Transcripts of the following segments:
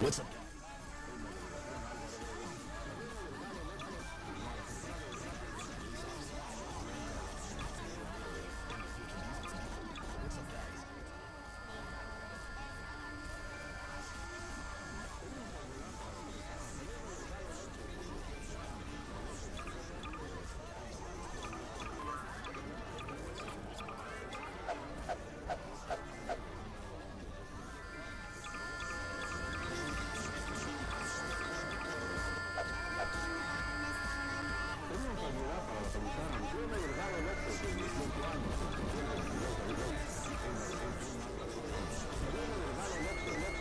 What's up? Thank you.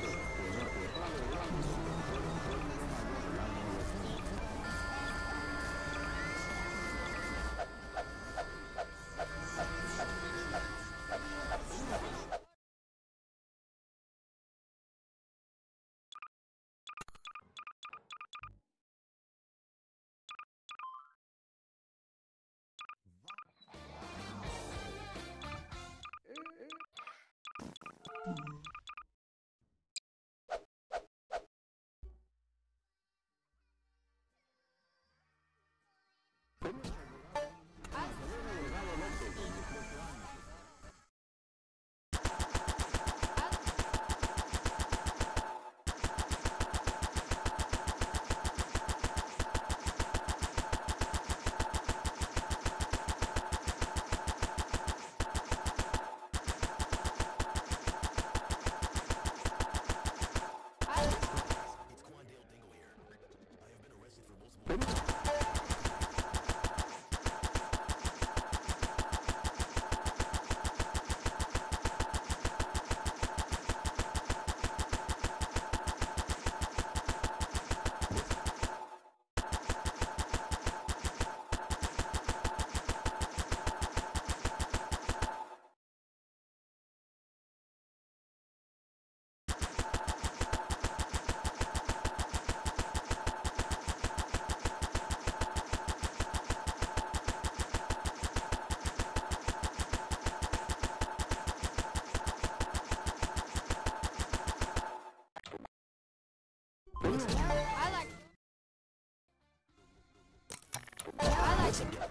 Mm-hmm. I like. I like.